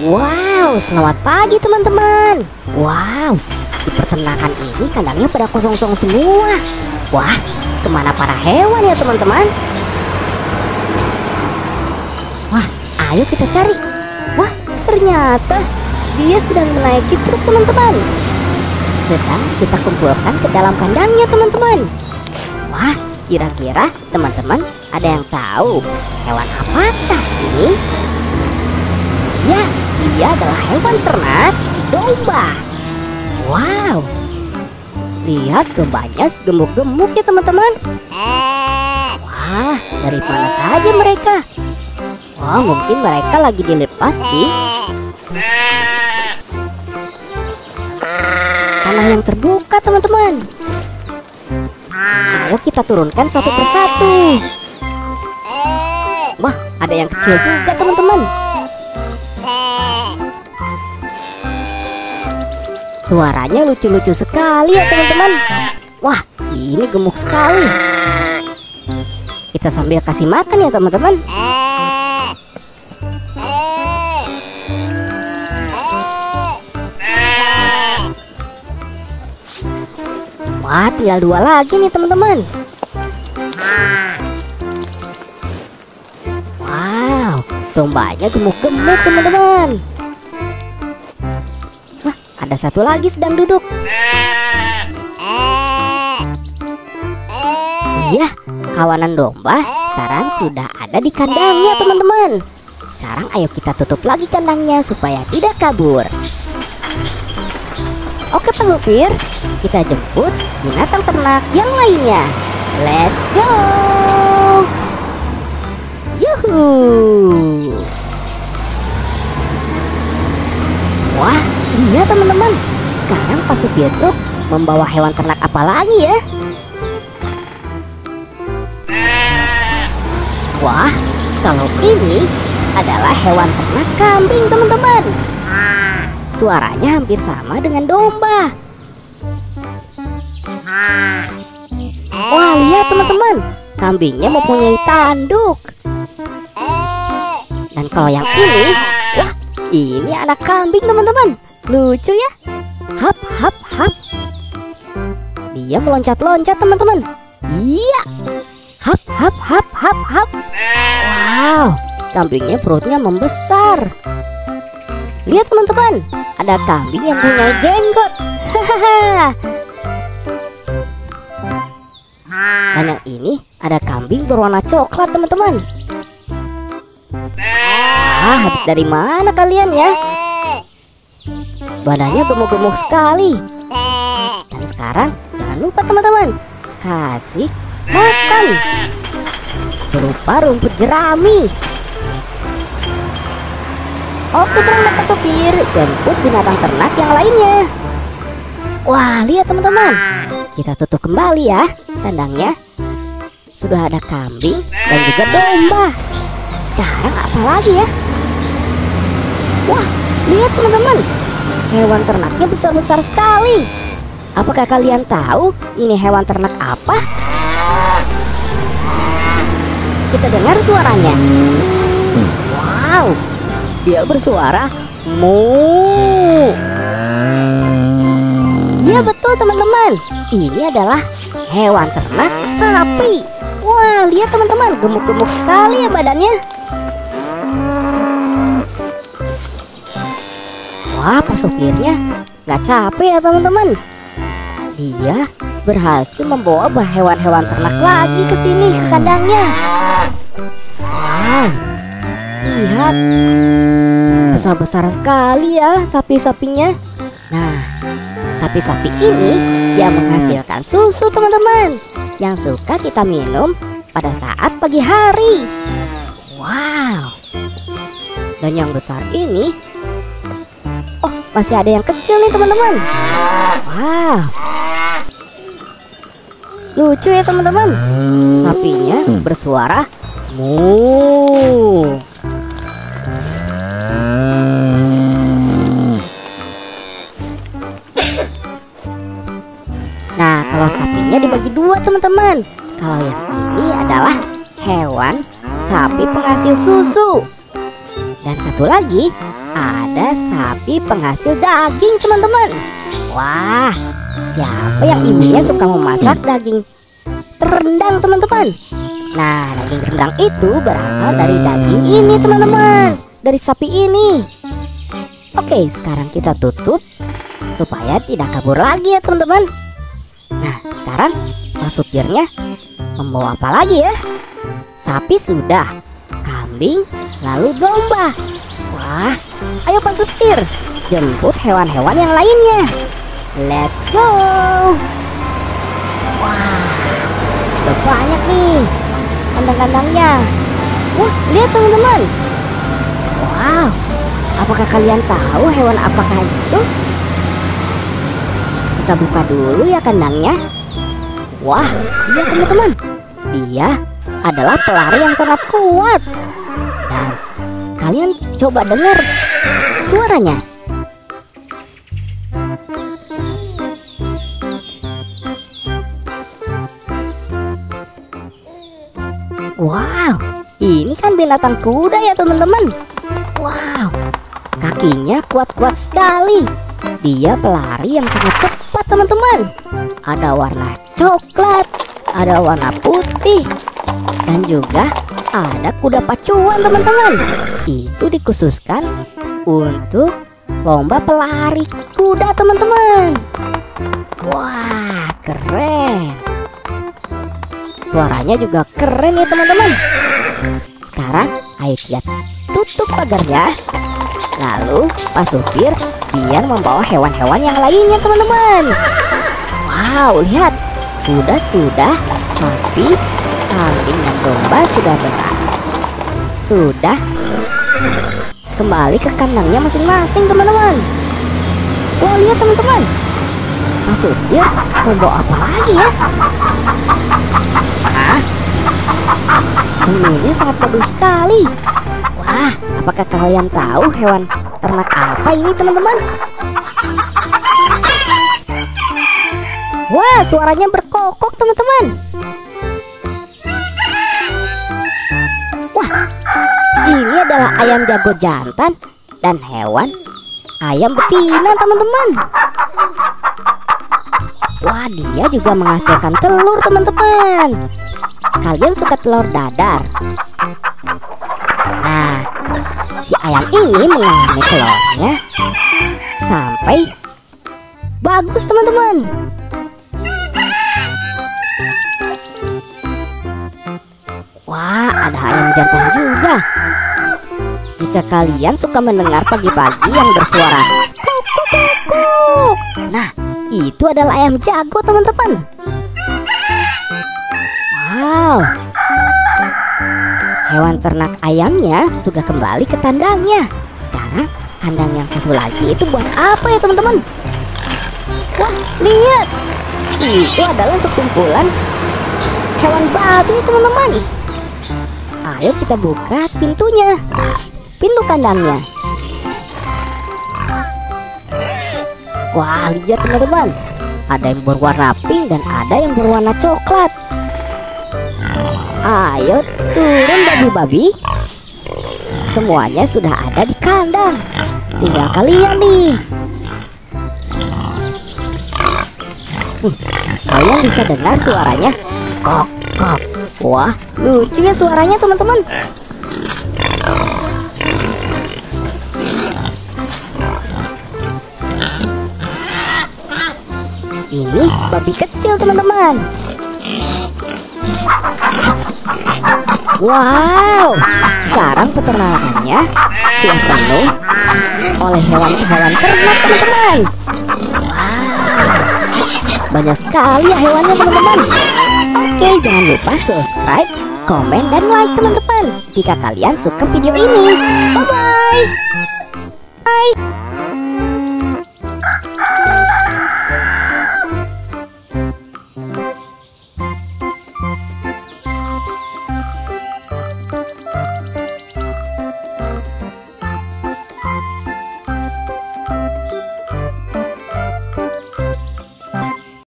Wow, selamat pagi teman-teman. Wow, di peternakan ini kandangnya pada kosong-kosong semua. Wah, ke mana para hewan ya teman-teman? Wah, ayo kita cari. Wah, ternyata dia sedang menaiki truk teman-teman. Sedang kita kumpulkan ke dalam kandangnya teman-teman. Wah, kira-kira teman-teman ada yang tahu hewan apakah ini? Ya, dia adalah hewan ternak domba. Wow, lihat dombanya gemuk-gemuk ya teman-teman. Wah, dari mana saja mereka? Wah, mungkin mereka lagi dilepas di tanah yang terbuka teman-teman. Ayo kita turunkan satu persatu. Wah, ada yang kecil juga teman-teman. Suaranya lucu-lucu sekali ya teman-teman. Wah, ini gemuk sekali. Kita sambil kasih makan ya teman-teman. Wah, tinggal dua lagi nih teman-teman. Wow, dombanya gemuk-gemuk teman-teman. Ada satu lagi sedang duduk. Iya, kawanan domba sekarang sudah ada di kandangnya teman-teman. Sekarang ayo kita tutup lagi kandangnya supaya tidak kabur. Oke Pak Supir, kita jemput binatang ternak yang lainnya. Let's go! Yuhu! Wah, iya teman-teman. Sekarang Pak Supir truk membawa hewan ternak apa lagi ya? Wah, kalau ini adalah hewan ternak kambing teman-teman. Suaranya hampir sama dengan domba. Wah, lihat teman-teman. Kambingnya mempunyai tanduk. Dan kalau yang ini, wah, ini anak kambing teman-teman. Lucu ya. Hap, hap, hap. Dia meloncat-loncat teman-teman. Iya. Hap, hap, hap, hap, hap. Wow, kambingnya perutnya membesar. Lihat teman-teman, ada kambing yang punya jenggot. Hahaha. Dan yang ini ada kambing berwarna coklat teman-teman. Ah, habis dari mana kalian ya? Badannya gemuk-gemuk sekali. Dan sekarang jangan lupa teman-teman, kasih makan berupa rumput jerami. Oke ternak Pak sopir, jemput binatang ternak yang lainnya. Wah, lihat teman-teman. Kita tutup kembali ya kandangnya. Sudah ada kambing dan juga domba. Sekarang apa lagi ya? Wah, lihat teman-teman. Hewan ternaknya besar-besar sekali. Apakah kalian tahu ini hewan ternak apa? Kita dengar suaranya. Wow, dia bersuara mu. Iya betul teman-teman. Ini adalah hewan ternak sapi. Wah, lihat teman-teman, gemuk-gemuk sekali ya badannya. Wah, pas supirnya nggak capek ya teman-teman. Dia berhasil membawa hewan-hewan ternak lagi ke sini ke kandangnya. Wow, lihat besar-besar sekali ya sapi-sapinya. Nah, sapi-sapi ini yang menghasilkan susu teman-teman yang suka kita minum pada saat pagi hari. Wow. Dan yang besar ini masih ada yang kecil nih teman-teman. Wow. Lucu ya teman-teman. Sapinya bersuara mu. Nah, kalau sapinya dibagi dua teman-teman. Kalau yang ini adalah hewan sapi penghasil susu. Dan satu lagi ada sapi penghasil daging teman-teman. Wah, siapa yang ibunya suka memasak daging rendang teman-teman? Nah, daging rendang itu berasal dari daging ini teman-teman, dari sapi ini. Oke, sekarang kita tutup supaya tidak kabur lagi ya teman-teman. Nah, sekarang Pak supirnya membawa apa lagi ya? Sapi sudah, kambing, lalu domba. Wah, ayo Pak supir, jemput hewan-hewan yang lainnya. Let's go. Wah, banyak nih kandang-kandangnya. Wah, lihat teman-teman. Wow, apakah kalian tahu hewan apakah itu? Kita buka dulu ya kandangnya. Wah, lihat teman-teman. Dia adalah pelari yang sangat kuat. Dan kalian coba dengar suaranya. Wow, ini kan binatang kuda ya teman-teman. Wow, kakinya kuat-kuat sekali. Dia pelari yang sangat cepat teman-teman. Ada warna coklat, ada warna putih, dan juga ada kuda pacuan teman-teman. Itu dikhususkan untuk lomba pelari kuda teman-teman. Wah, keren. Suaranya juga keren ya teman-teman. Sekarang ayo kita tutup pagarnya. Lalu Pak Supir biar membawa hewan-hewan yang lainnya teman-teman. Wow, lihat. Kuda sudah, sapi, kambing dan domba sudah berat. Sudah kembali ke kandangnya masing-masing teman-teman. Wah, lihat teman-teman. Pak Supir membawa apa lagi ya? Hah? Bulunya sangat bagus sekali. Wah, apakah kalian tahu hewan ternak apa ini teman-teman? Wah, suaranya berkokok teman-teman. Ayam jago jantan dan hewan ayam betina teman-teman. Wah, dia juga menghasilkan telur teman-teman. Kalian suka telur dadar? Nah, si ayam ini mengalami telurnya sampai bagus teman-teman. Wah, ada ayam jantan juga. Jika kalian suka mendengar pagi-pagi yang bersuara Nah, itu adalah ayam jago, teman-teman. Wow. Hewan ternak ayamnya sudah kembali ke kandangnya. Sekarang kandang yang satu lagi itu buat apa ya, teman-teman? Wah, lihat. Itu adalah sekumpulan hewan babi, teman-teman. Ayo kita buka pintunya. Pintu kandangnya. Wah, lihat teman-teman. Ada yang berwarna pink dan ada yang berwarna coklat. Ayo turun babi-babi. Semuanya sudah ada di kandang. Tinggal kalian nih. Hmm, kalian bisa dengar suaranya? Kok, kok. Wah, lucu ya suaranya teman-teman. Ini babi kecil teman-teman. Wow, sekarang peternakannya sudah penuh oleh hewan-hewan ternak teman-teman. Banyak sekali ya hewannya teman-teman. Oke, jangan lupa subscribe, komen, dan like teman-teman. Jika kalian suka video ini, bye bye. Bye.